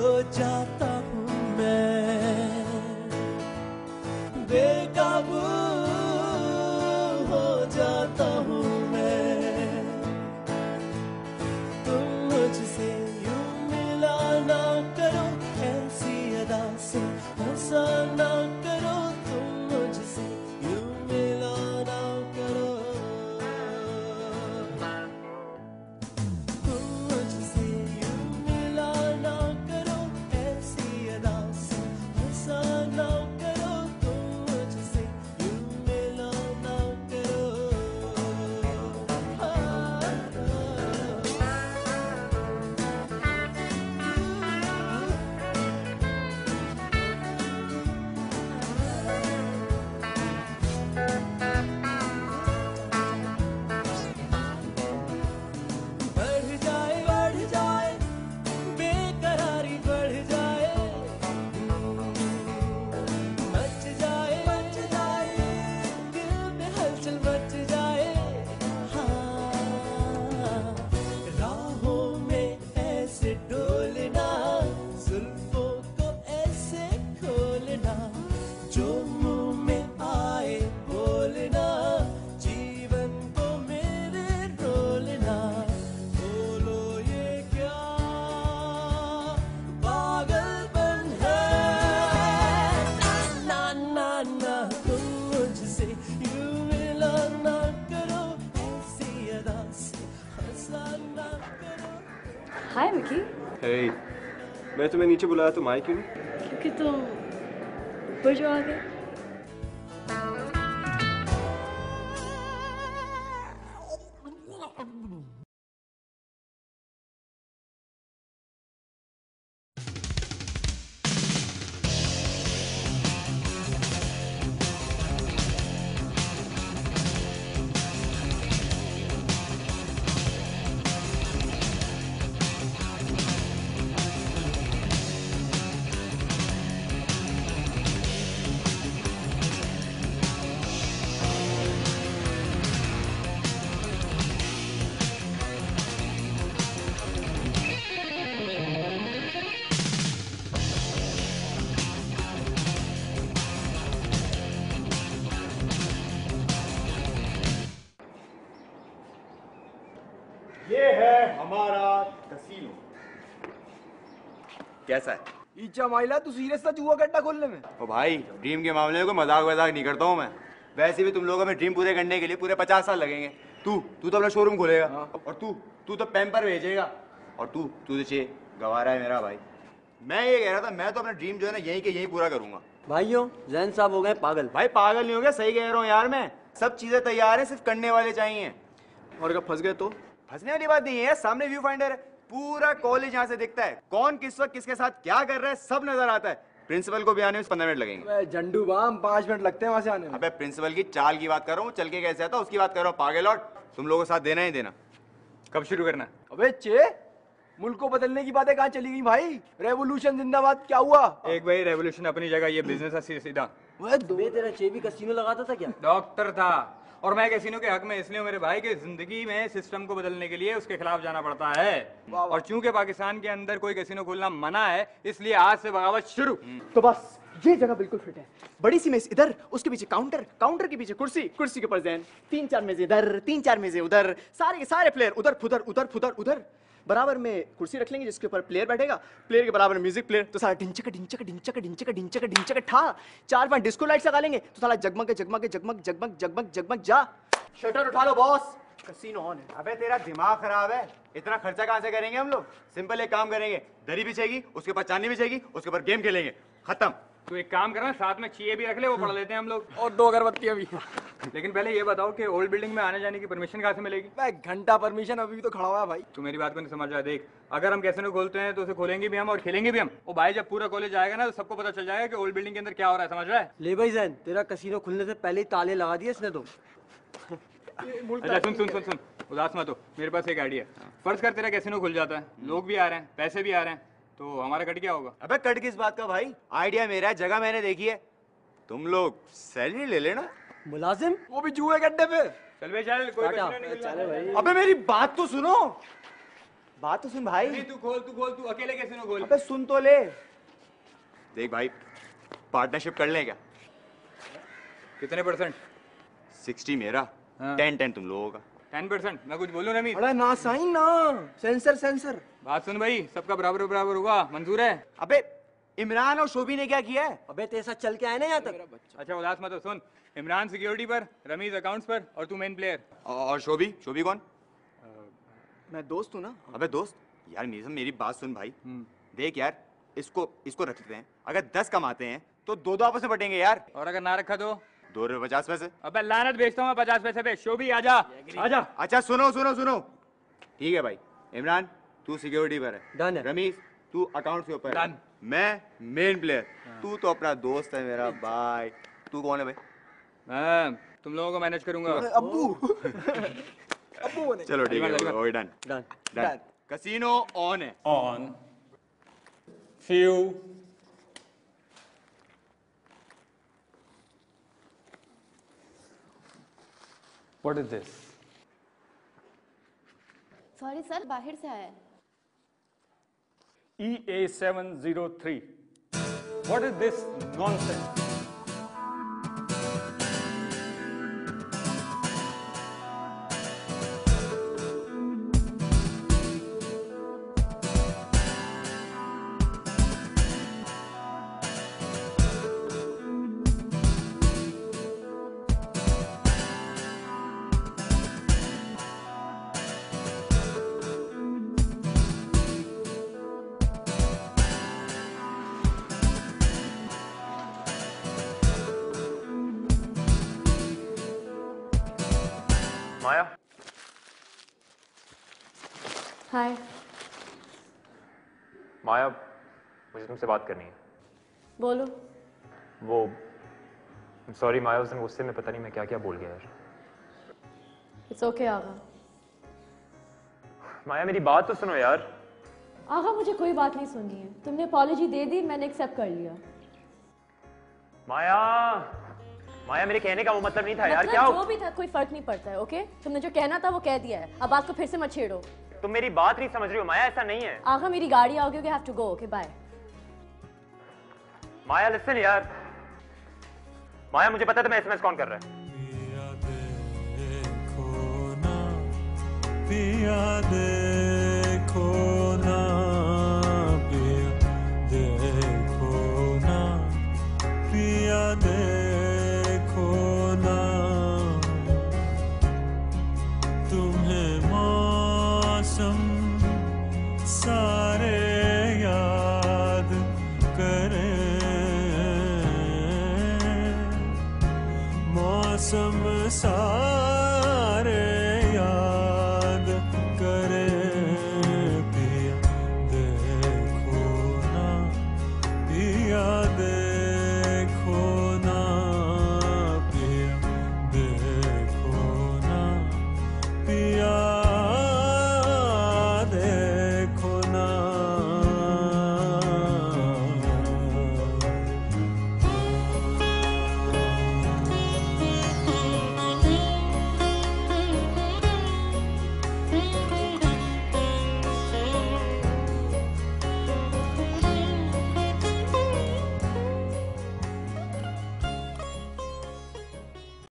खो जाता हूँ हाय विकी। हे मैं तुम्हें नीचे बुलाया तुम आए क्यों? नहीं क्योंकि तुम ऊपर जो आ गए। हमारा कसीनो। कैसा है? ईचा माइला तू सीरियस था जुआ गड्ढा खोलने में? ओ भाई ड्रीम के मामले में कोई मज़ाक वजाक नहीं करता हूँ मैं। वैसे भी तुम लोगों में ड्रीम पूरे करने के लिए पूरे पचास साल लगेंगे। तू तू तो अपना शोरूम खोलेगा। हाँ। और तू तू तो पैम्पर भेजेगा। और तू तू तो गवारा है मेरा भाई। मैं ये कह रहा था मैं तो अपना ड्रीम जो है ना यहीं के यहीं पूरा करूँगा। भाइयों जैन साहब हो गए पागल। भाई पागल नहीं हो गया सही कह रहा हूँ यार मैं। सब चीज़ें तैयार है सिर्फ़ करने वाले चाहिए। और अगर फंस गए तो? फंसने वाली बात नहीं है सामने व्यू फाइंडर है। पूरा कॉलेज यहाँ से दिखता है। कौन किस वक्त किसके साथ क्या कर रहा है सब नज़र आता है। प्रिंसिपल को भी आने में पंद्रह मिनट लगेंगे। झंडू बाम पाँच मिनट लगते हैं वहाँ से आने में। अबे प्रिंसिपल की चाल की बात कर रहा हूँ चल के कैसे आता उसकी बात कर रहा हूँ। पागल और तुम लोगों को साथ देना ही देना। कब शुरू करना अबे चे मुल्क को बदलने की बातें कहाँ चली गई भाई? रेवोल्यूशन जिंदाबाद क्या हुआ? एक भाई रेवोल्यूशन अपनी जगह ये बिज़नेस है सीधा- सीधा वह दो तेरा चे भी कसीनो लगाता था क्या? डॉक्टर था। और मैं कैसीनो के हक में इसलिए मेरे भाई के ज़िंदगी में सिस्टम को बदलने के लिए उसके खिलाफ जाना पड़ता है। और चूँकि पाकिस्तान के अंदर कोई कैसीनो खोलना मना है इसलिए आज से बगावत शुरू। तो बस ये जगह बिल्कुल फिट है। बड़ी सी मेज इधर उसके पीछे काउंटर काउंटर के पीछे कुर्सी कुर्सी के ऊपर जैन। तीन चार मेजे इधर तीन चार मेजे उधर सारे के सारे प्लेयर उधर फुधर उधर फुधर उधर। बराबर में कुर्सी रख लेंगे जिसके ऊपर प्लेयर बैठेगा। प्लेयर के बराबर म्यूज़िक प्लेयर तो सारा ढिंचक ढिंचक ढिंचक ढिंचक ढिंचक ढिंचक ठा। चार पाँच डिस्को लाइट्स लगा लेंगे। तो सारा जगमग जगमग जगमग जगमग जगमग जगमग, जा। शटर उठा लो बॉस कसीनो ऑन है। अबे तेरा दिमाग खराब है। इतना खर्चा कहाँ से करेंगे हम लोग? सिंपल एक काम करेंगे। दरी बिछेगी, उसके ऊपर चांदी बिछेगी, उसके ऊपर गेम खेलेंगे। खत्म। तो एक काम करना साथ में चाहिए भी रख ले वो पढ़ लेते हैं हम लोग। और दो अगरबत्तियाँ भी। लेकिन पहले ये बताओ कि ओल्ड बिल्डिंग में आने जाने की परमिशन कहाँ से मिलेगी? भाई घंटा परमिशन अभी भी तो खड़ा हुआ है भाई। तू मेरी बात को नहीं समझ रहा देख अगर हम कैसे खोलते हैं तो उसे खोलेंगे भी हम और खेलेंगे भी हम। ओ भाई जब पूरा कॉलेज आएगा ना तो सबको पता चल जाएगा कि ओल्ड बिल्डिंग के अंदर क्या हो रहा है समझ रहा है? ले भाई जैन तेरा कसीनो खुलने से पहले ही ताले लगा दिए इसने तो। अच्छा सुन सुन सुन सुन। उदास मत हो मेरे पास एक आइडिया फ़र्ज़ कर तेरा कैसीनो खुल जाता है। लोग भी आ रहे हैं पैसे भी आ रहे हैं। तो हमारा कट क्या होगा? अबे कट किस बात का भाई? आइडिया मेरा है जगह मैंने देखी है। तुम लोग सैलरी ले लेना। मुलाजिम? वो भी जुए गड्ढे पे। चल बे चल कोई। नहीं चले भाई। अबे मेरी बात तो सुनो। बात तो सुन भाई। तू खोल तू खोल तू अकेले कैसीनो खोल? अबे सुन तो ले। देख भाई पार्टनरशिप कर लें क्या? कितने परसेंट सिक्सटी मेरा। हाँ। टेन टेन तुम लोगों का। टेन परसेंट मैं कुछ बोलूँ रमीज? अरे ना साइन ना। Sensor sensor. बात सुन भाई सबका बराबर बराबर होगा मंजूर है? अबे इमरान और शोभी ने क्या किया है? अबे तेरे साथ चल के आए ना यहाँ तक? अच्छा उदास मत सुन। इमरान सिक्योरिटी पर रमीज अकाउंट्स पर और तू मेन प्लेयर और शोभी? शोभी कौन? मैं दोस्त हूँ ना। अबे दोस्त? यार मेरी मेरी बात सुन भाई। देख यार इसको इसको रख लेते हैं। अगर दस कमाते हैं तो दो दो आपस में बटेंगे यार। और अगर ना रखा तो? दो रुपये पचास पैसे। अबे लानत बेचता हूँ पचास पैसे पे। शो भी आजा। आजा। अच्छा सुनो सुनो सुनो। ठीक है भाई। इमरान तू सिक्योरिटी पर है। है। रमीज तू अकाउंट के ऊपर है। मैं मेन प्लेयर तू तो अपना दोस्त है मेरा भाई। तू कौन है भाई? मैं तुम लोगों को मैनेज करूँगा। अब्बू। अब्बू चलो ठीक है okay done done done casino on है। On few what is this Sorry sir, बाहर से आया है EA703 what is this nonsense माया हाय माया मुझे तुमसे बात करनी है। बोलो। वो सॉरी माया उस दिन गुस्से में पता नहीं मैं क्या क्या बोल गया यार। इट्स ओके आगा। माया मेरी बात तो सुनो यार। आगा मुझे कोई बात नहीं सुननी है। तुमने अपॉलोजी दे दी मैंने एक्सेप्ट कर लिया। माया माया मेरे कहने का वो मतलब नहीं था मतलब यार क्या जो भी था कोई फ़र्क नहीं पड़ता है ओके तुमने जो कहना था वो कह दिया है। अब बात को फिर से मत छेड़ो। तुम मेरी बात नहीं समझ रही हो माया ऐसा नहीं है। आगा मेरी गाड़ी आओगे okay have to go okay bye Maya listen यार। माया मुझे पता था मैं एसएमएस कौन कर रहा है। पिया देखो semasa